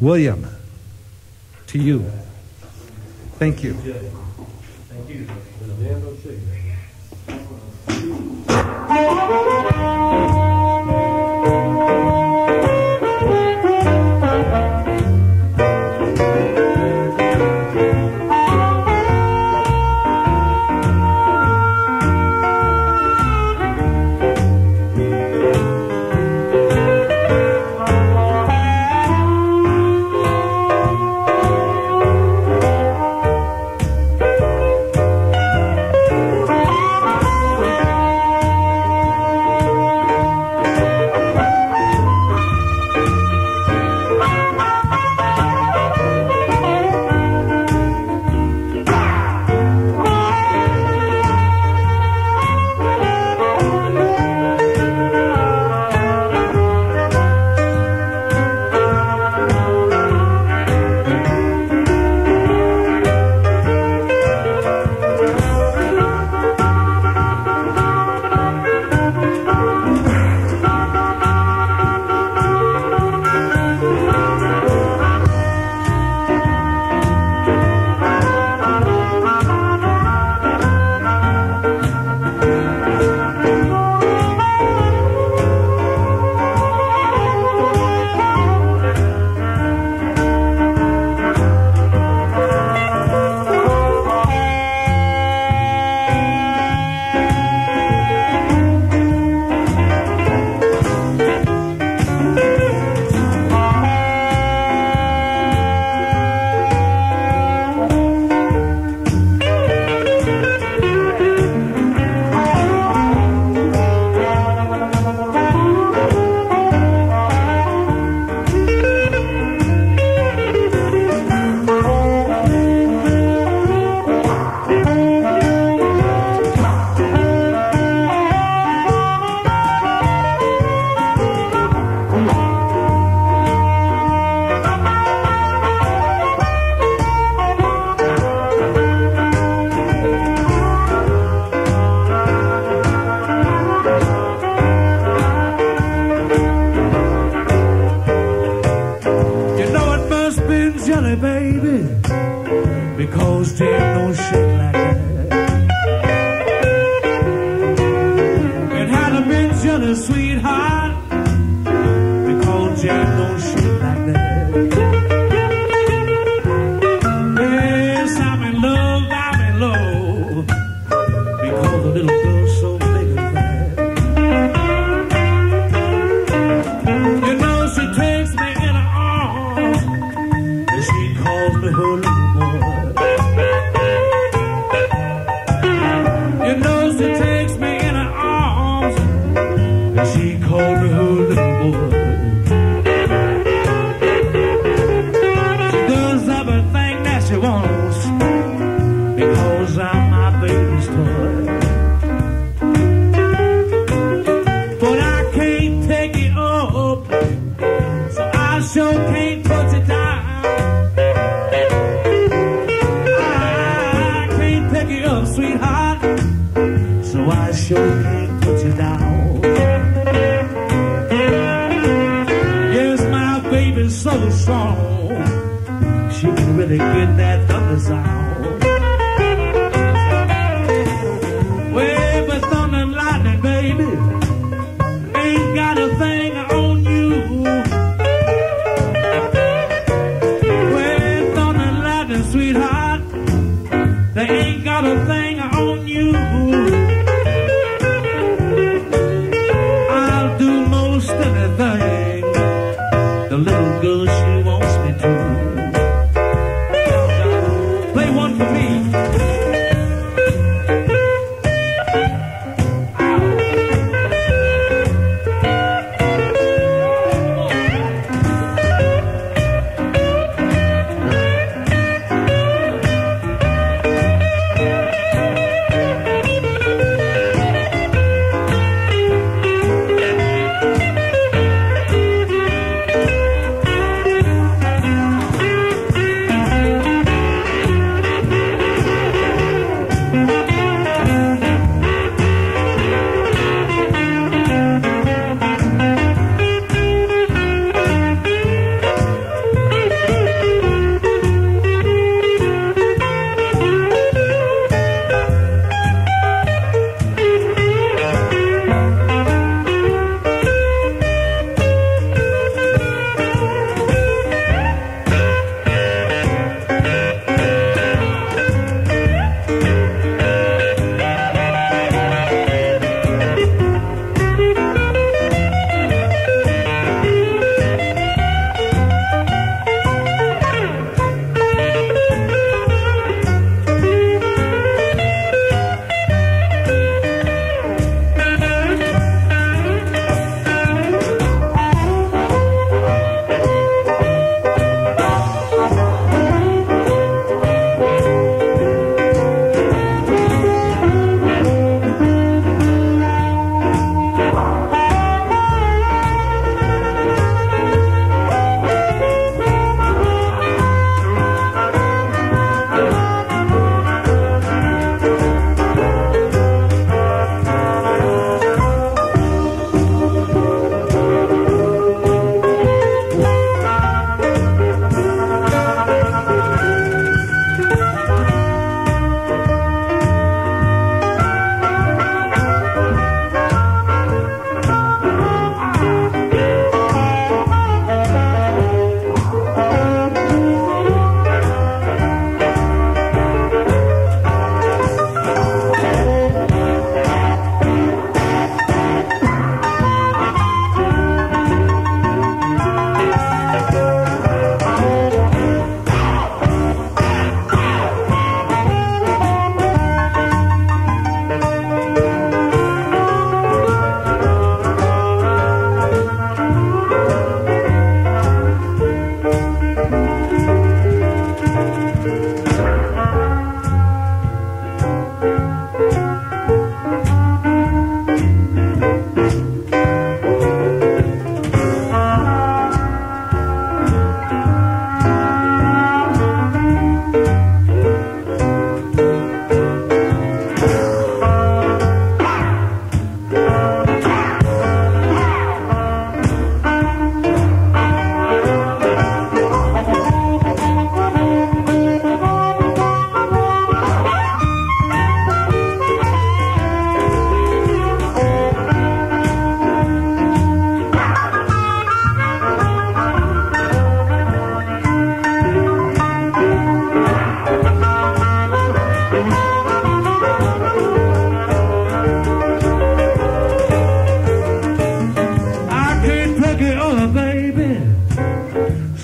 William, to you. Thank you. Thank you. 'Cause. here. really good that thumb is out.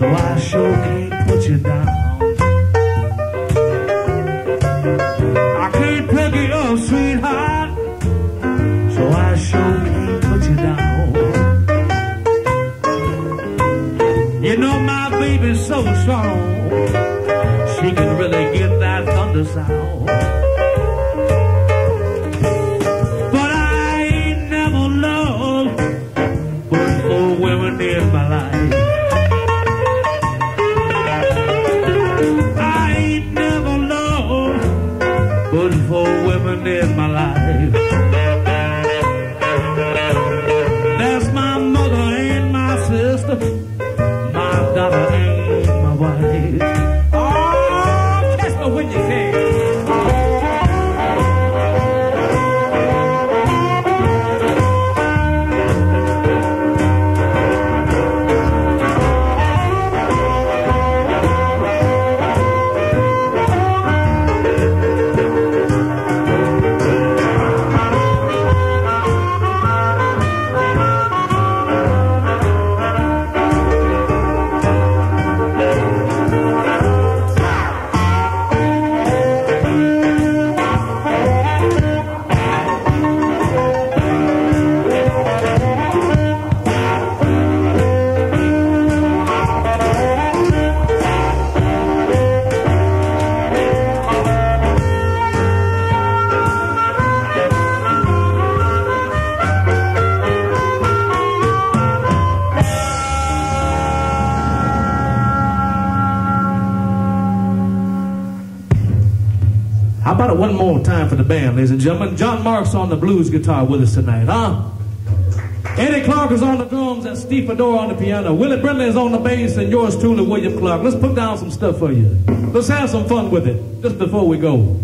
Can't put you down. I can't pick you up, sweetheart. So I sure can't put you down. You know my baby's so strong. She can really get that thunder sound. In one more time for the band, ladies and gentlemen? John Marks on the blues guitar with us tonight, huh? Eddie Clark is on the drums and Steve Fedora on the piano. Willie Brinlee is on the bass and yours truly, William Clarke. Let's put down some stuff for you. Let's have some fun with it just before we go.